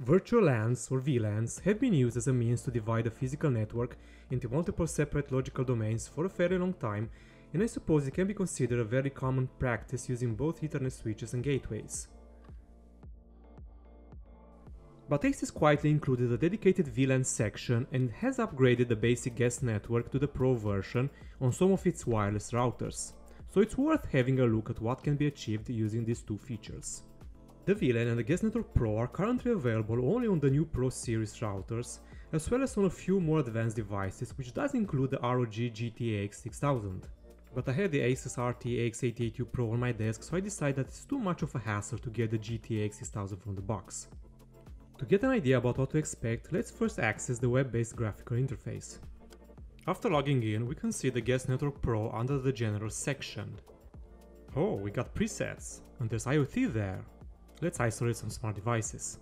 Virtual LANs or VLANs have been used as a means to divide a physical network into multiple separate logical domains for a fairly long time, and I suppose it can be considered a very common practice using both Ethernet switches and gateways. But ASUS quietly included a dedicated VLAN section and has upgraded the basic guest network to the Pro version on some of its wireless routers, so it's worth having a look at what can be achieved using these two features. The VLAN and the Guest Network Pro are currently available only on the new Pro series routers, as well as on a few more advanced devices, which does include the ROG GT-AX6000. But I had the Asus RT-AX88U Pro on my desk, so I decided that it's too much of a hassle to get the GT-AX6000 from the box. To get an idea about what to expect, let's first access the web-based graphical interface. After logging in, we can see the Guest Network Pro under the General section. Oh, we got presets, and there's IoT there. Let's isolate some smart devices.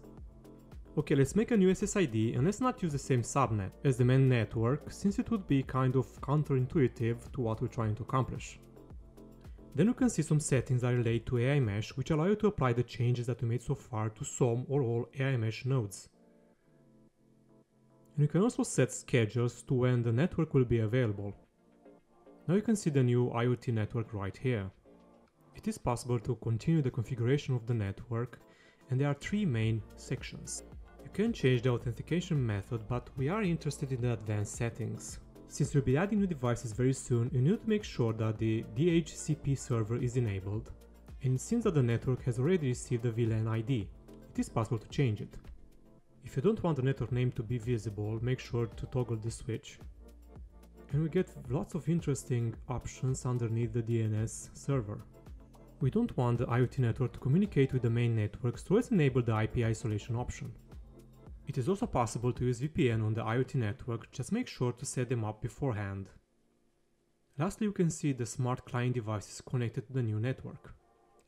Okay, let's make a new SSID and let's not use the same subnet as the main network since it would be kind of counterintuitive to what we're trying to accomplish. Then you can see some settings that relate to AiMesh which allow you to apply the changes that we made so far to some or all AiMesh nodes. And you can also set schedules to when the network will be available. Now you can see the new IoT network right here. It is possible to continue the configuration of the network and there are three main sections. You can change the authentication method but we are interested in the advanced settings. Since we'll be adding new devices very soon, you need to make sure that the DHCP server is enabled, and seems that the network has already received a VLAN ID. It is possible to change it. If you don't want the network name to be visible, make sure to toggle the switch. And we get lots of interesting options underneath the DNS server. We don't want the IoT network to communicate with the main network, so let's enable the IP isolation option. It is also possible to use VPN on the IoT network, just make sure to set them up beforehand. Lastly, you can see the smart client devices connected to the new network.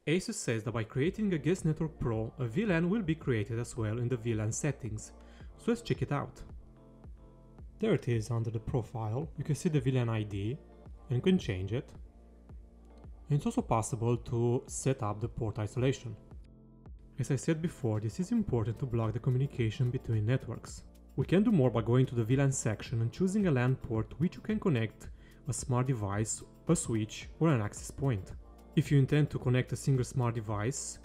ASUS says that by creating a Guest Network Pro, a VLAN will be created as well in the VLAN settings, so let's check it out. There it is under the profile, you can see the VLAN ID, and you can change it. It's also possible to set up the port isolation. As I said before, this is important to block the communication between networks. We can do more by going to the VLAN section and choosing a LAN port which you can connect a smart device, a switch or an access point. If you intend to connect a single smart device,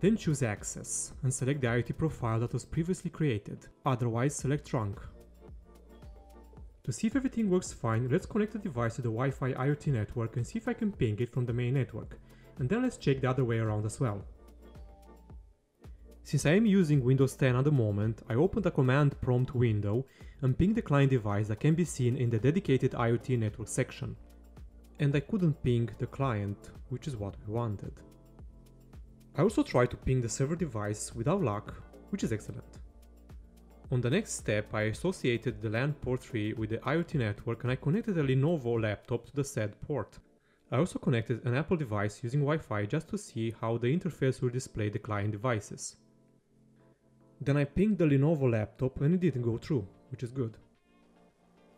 then choose Access and select the IoT profile that was previously created, otherwise select Trunk. To see if everything works fine, let's connect the device to the Wi-Fi IoT network and see if I can ping it from the main network, and then let's check the other way around as well. Since I am using Windows 10 at the moment, I opened a command prompt window and pinged the client device that can be seen in the dedicated IoT network section. And I couldn't ping the client, which is what we wanted. I also tried to ping the server device without luck, which is excellent. On the next step, I associated the LAN port 3 with the IoT network and I connected a Lenovo laptop to the said port. I also connected an Apple device using Wi-Fi just to see how the interface will display the client devices. Then I pinged the Lenovo laptop and it didn't go through, which is good.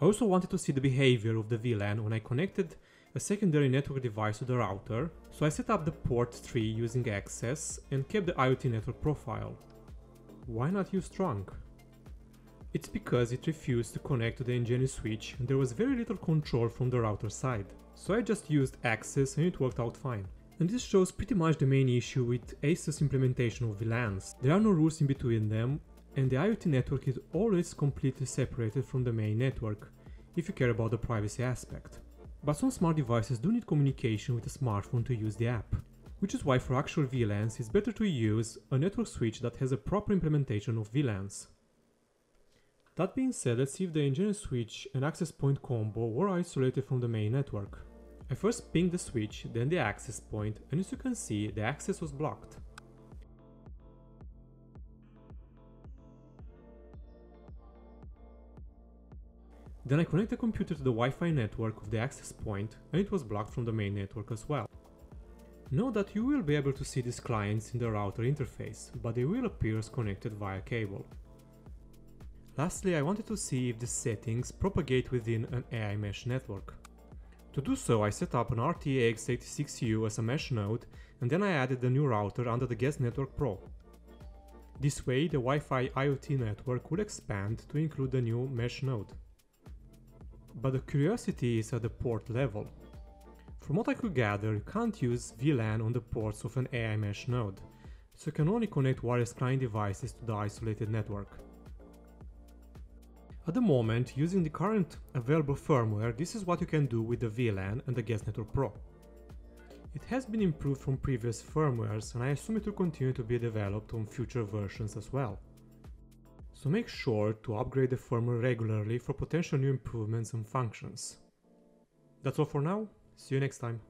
I also wanted to see the behavior of the VLAN when I connected a secondary network device to the router, so I set up the port 3 using access and kept the IoT network profile. Why not use trunk? It's because it refused to connect to the EnGenius switch and there was very little control from the router side, so I just used access and it worked out fine. And this shows pretty much the main issue with ASUS implementation of VLANs. There are no rules in between them, and the IoT network is always completely separated from the main network, if you care about the privacy aspect. But some smart devices do need communication with a smartphone to use the app, which is why for actual VLANs it's better to use a network switch that has a proper implementation of VLANs. That being said, let's see if the EnGenius switch and access point combo were isolated from the main network. I first pinged the switch, then the access point, and as you can see, the access was blocked. Then I connect the computer to the Wi-Fi network of the access point, and it was blocked from the main network as well. Note that you will be able to see these clients in the router interface, but they will appear as connected via cable. Lastly, I wanted to see if the settings propagate within an AiMesh network. To do so, I set up an RT-AX86U as a mesh node and then I added the new router under the Guest Network Pro. This way, the Wi-Fi IoT network will expand to include the new mesh node. But the curiosity is at the port level. From what I could gather, you can't use VLAN on the ports of an AiMesh node, so you can only connect wireless client devices to the isolated network. At the moment, using the current available firmware, this is what you can do with the VLAN and the Guest Network Pro. It has been improved from previous firmwares and I assume it will continue to be developed on future versions as well. So make sure to upgrade the firmware regularly for potential new improvements and functions. That's all for now, See you next time.